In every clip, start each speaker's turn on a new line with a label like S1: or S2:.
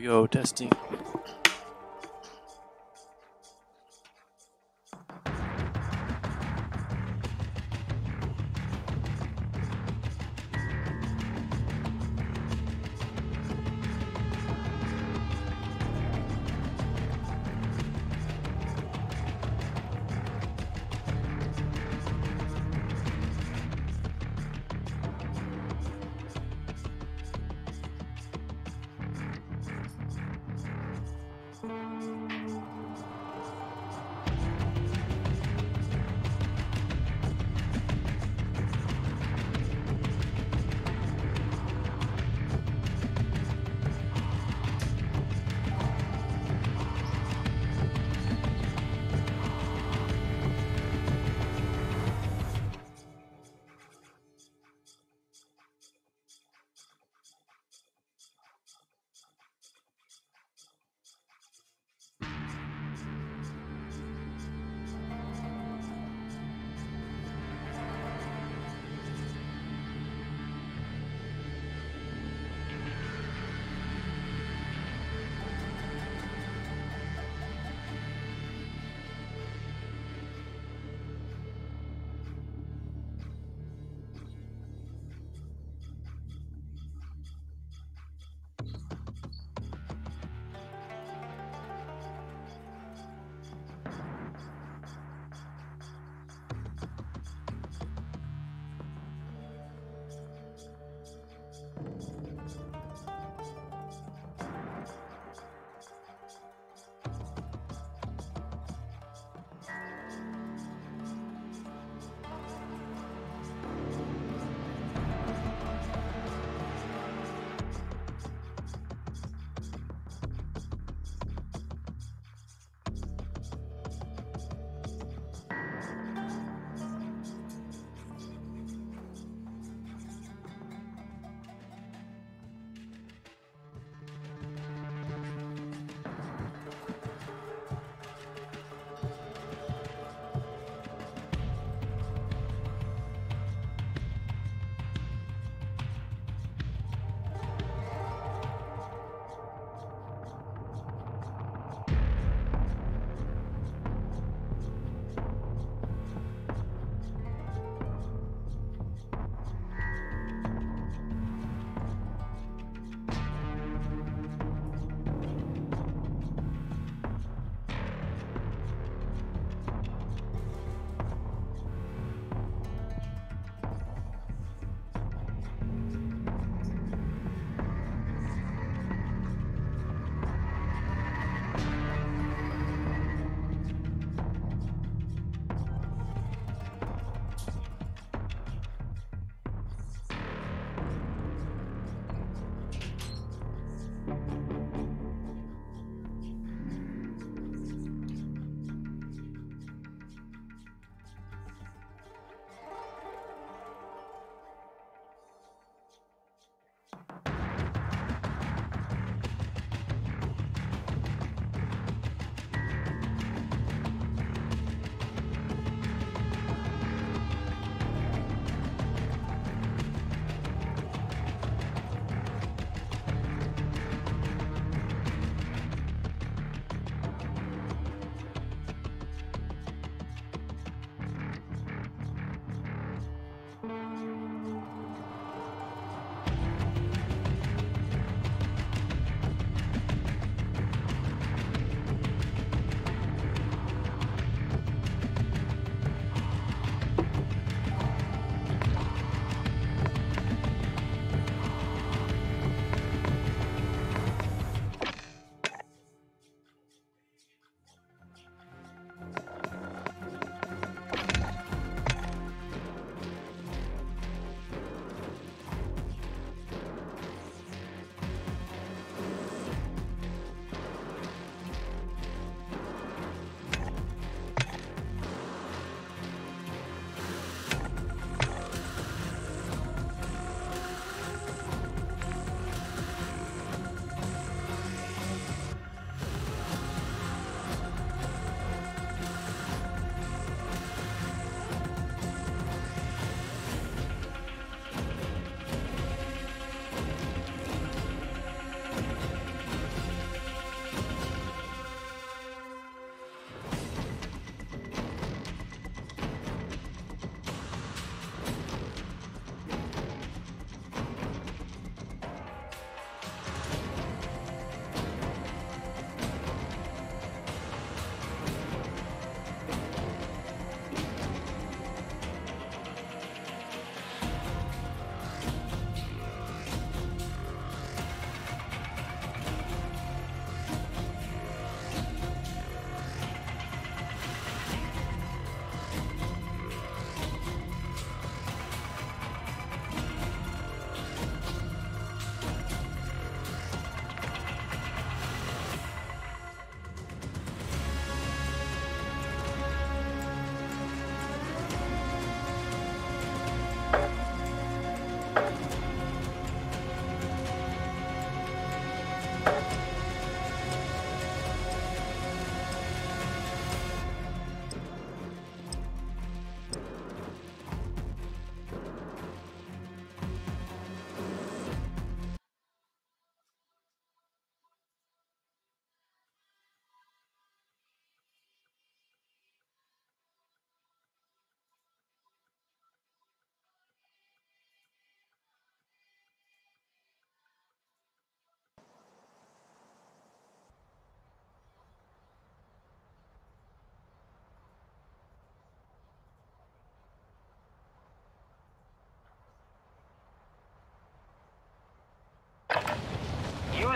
S1: Yo, testing.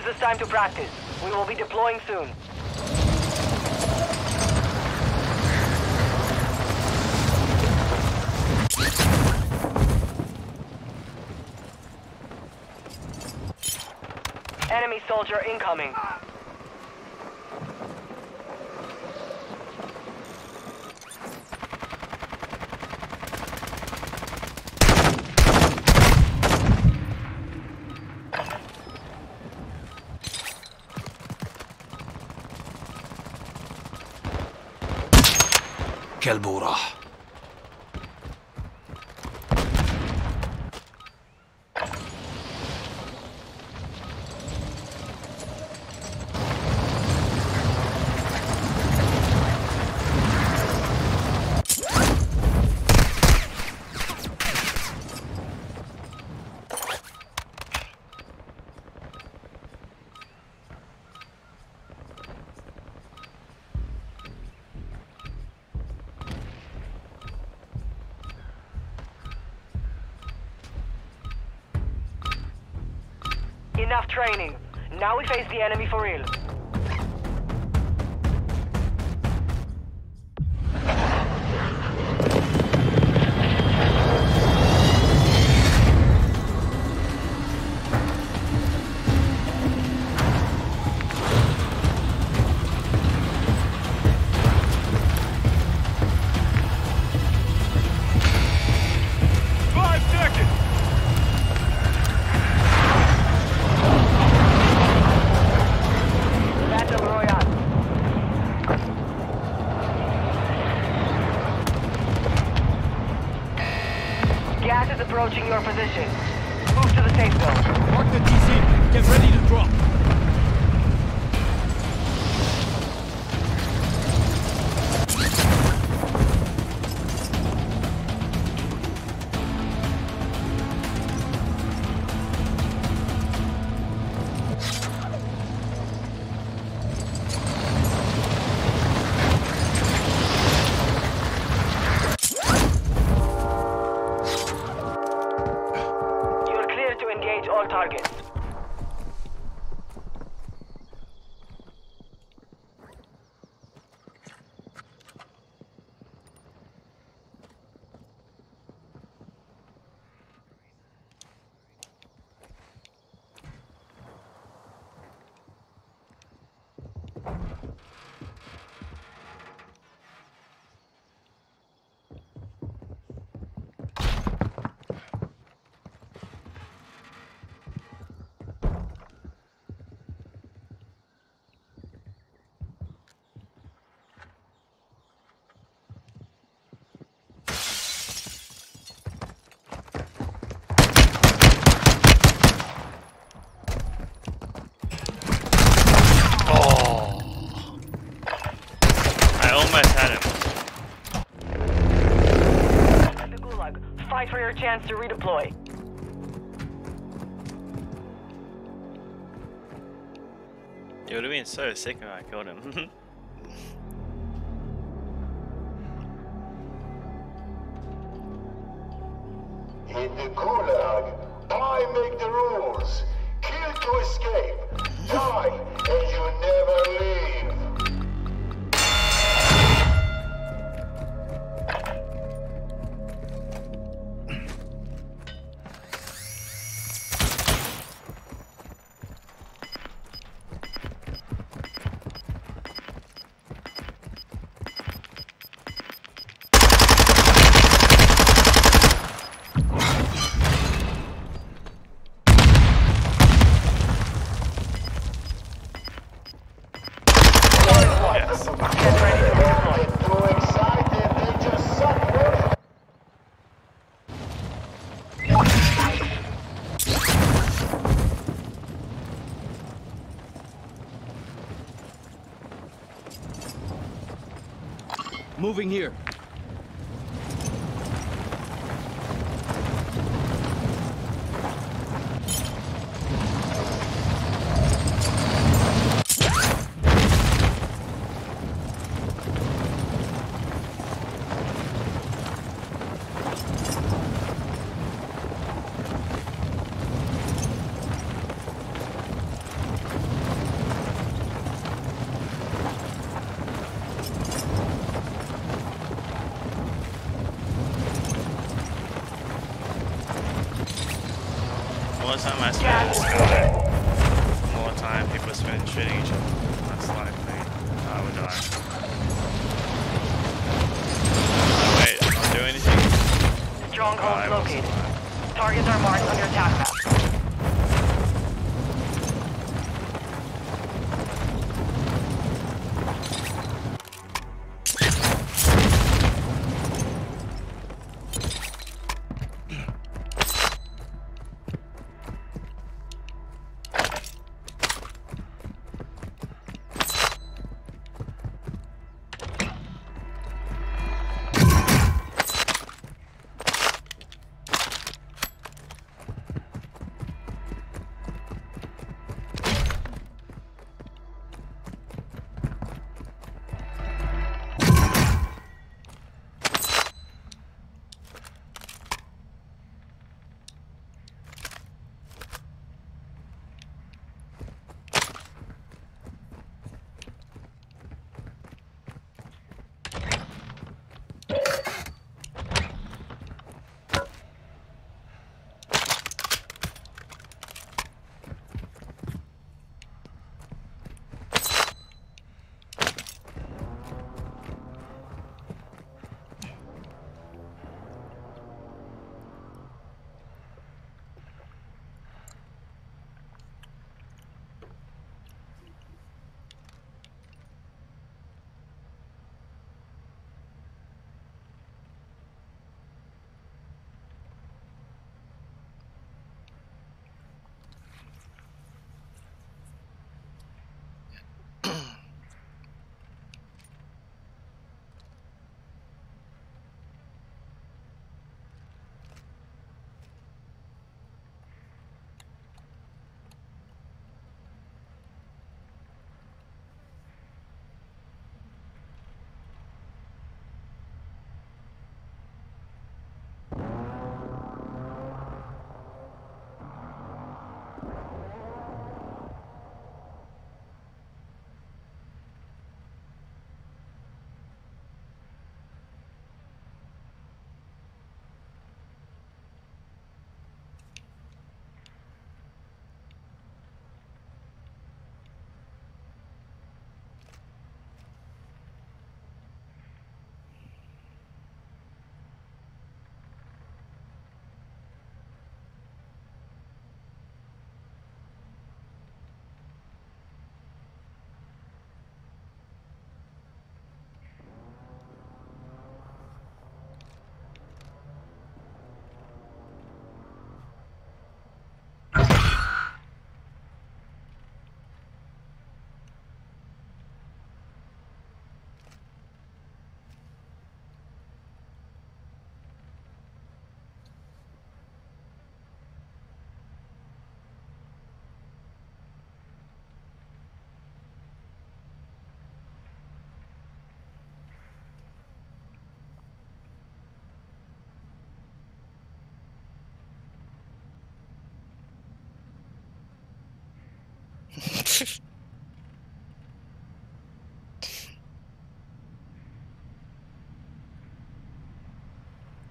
S2: Use this time to practice. We will be deploying soon. Enemy soldier incoming.
S3: كلبه
S2: وراح training. Now we face the enemy for real. Gas is approaching your position. Move to the safe zone.
S4: Mark the DC. Get ready to drop.
S2: Chance to redeploy.
S1: It would have been so sick when I killed him.
S4: Moving here.
S1: More time I spend scouting, more time people spend shooting each other.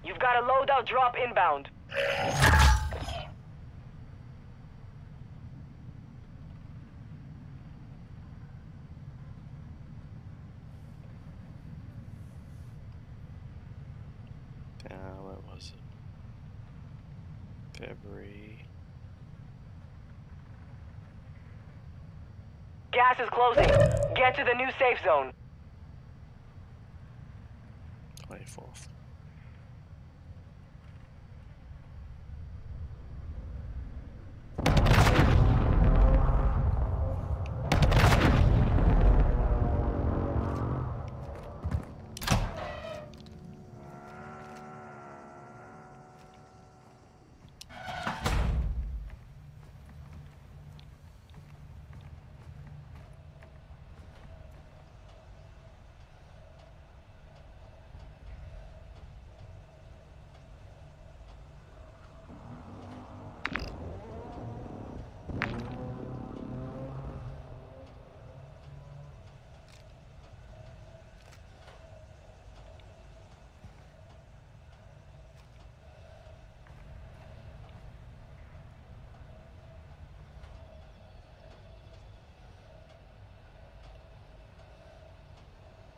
S2: You've got a loadout drop inbound.
S1: Uh, what was it? February.
S2: Gas is closing. Get to the new safe zone.
S1: 24th.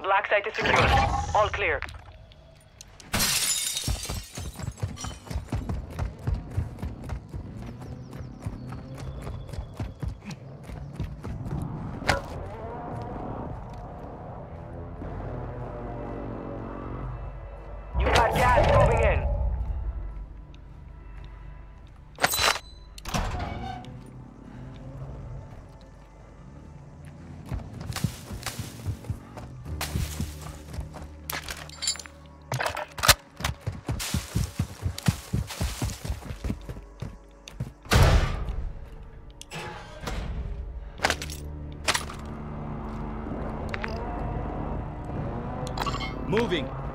S2: Black site is secure. All clear. Moving.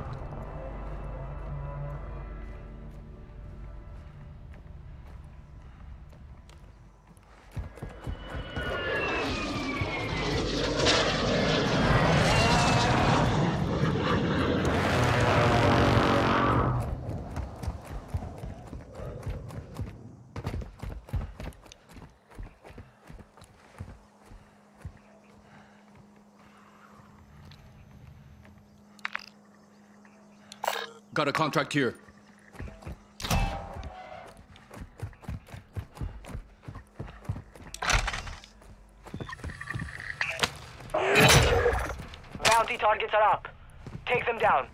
S4: Got a contract here.
S2: Bounty targets are up. Take them down.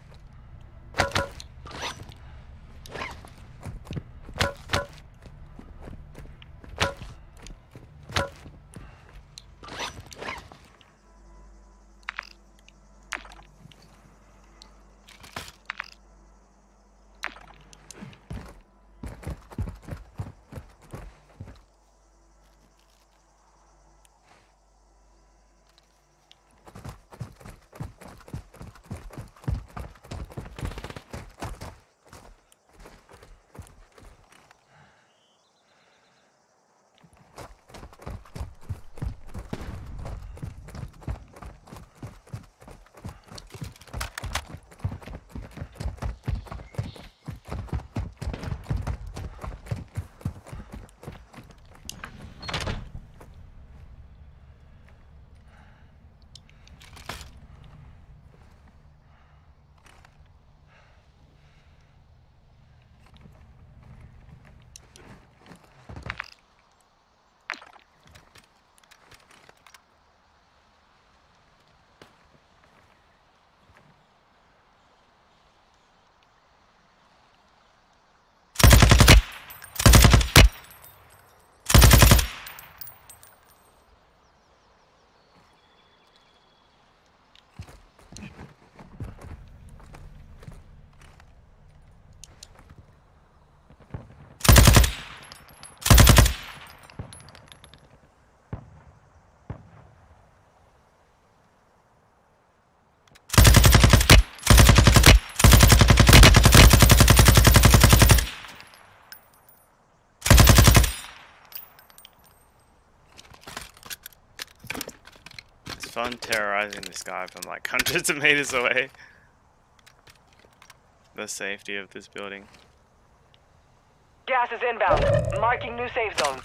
S1: Fun terrorizing this guy from like hundreds of meters away. The safety of this building.
S2: Gas is inbound. Marking new safe zone.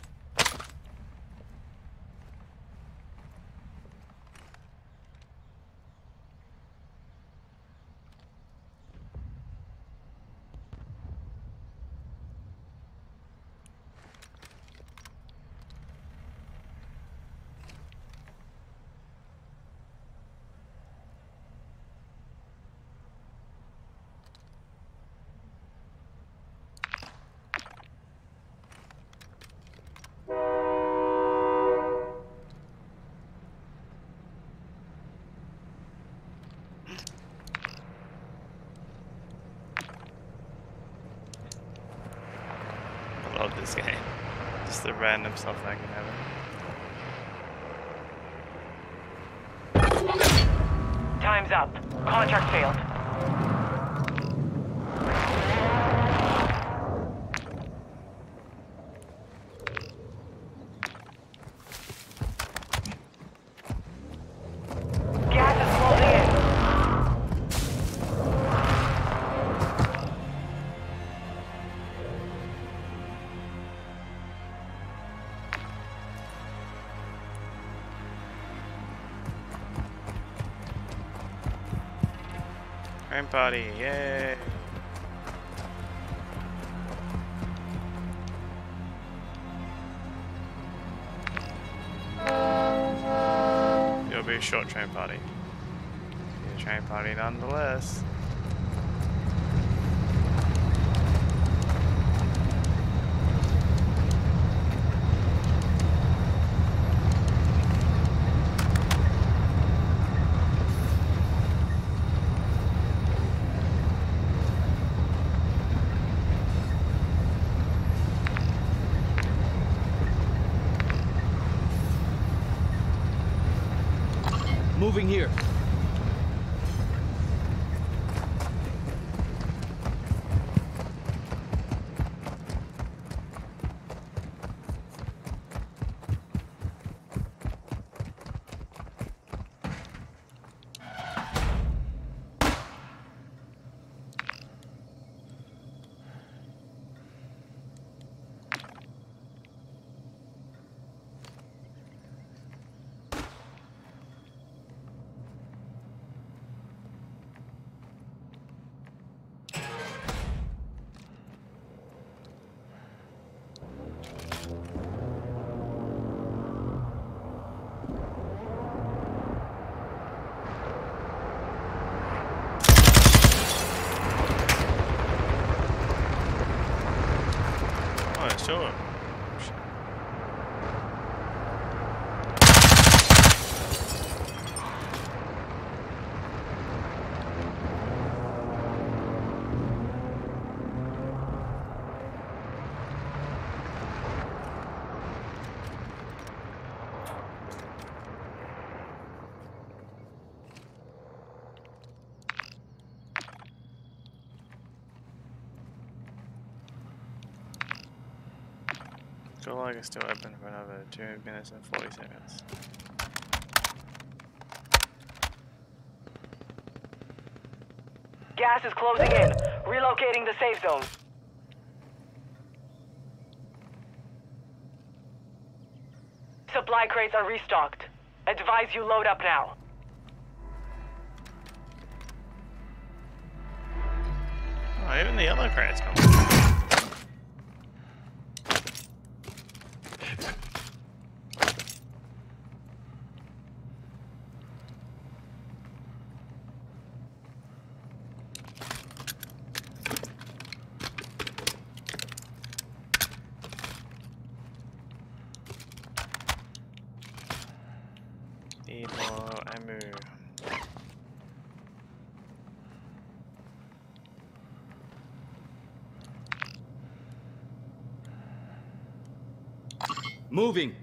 S1: I love this game. Just the random stuff that can happen.
S2: Time's up. Contract failed.
S1: Train party, yay! It'll be a short train party. Be a train party nonetheless. Gulag is still open for another 2 minutes and 40 seconds.
S2: Gas is closing in. Relocating the safe zone. Supply crates are restocked. Advise you load up now.
S1: Oh, even the yellow crates come.
S4: Moving.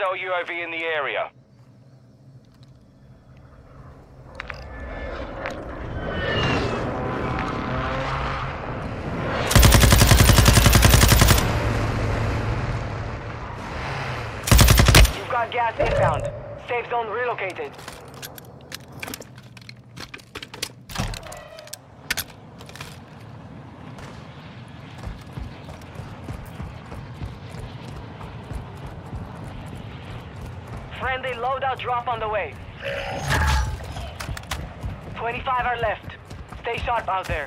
S3: Hostile UAV in the area.
S2: You've got gas inbound. Safe zone relocated. Friendly loadout drop on the way. 25 are left. Stay sharp out there.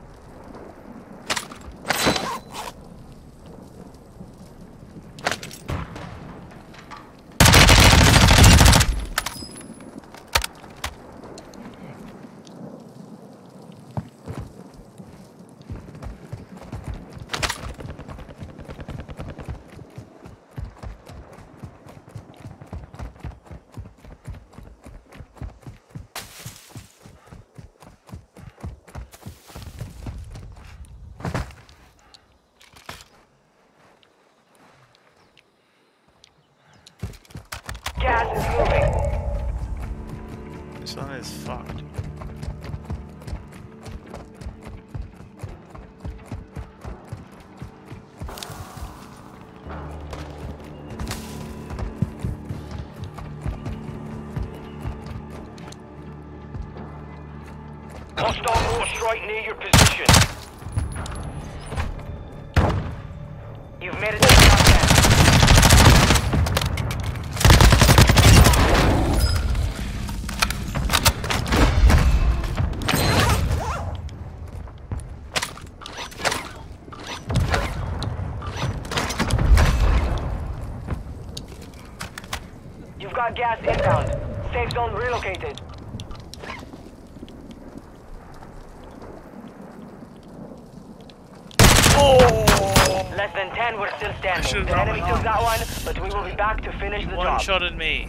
S3: Strike near your position.
S2: You've made it to the top 10. You've got gas inbound. Safe zone relocated.
S1: Should've
S2: The enemy
S1: my
S2: took that one, but we will be back to finish the
S1: One
S2: job.
S1: shotted me.